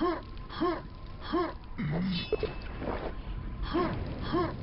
哼哼哼哼哼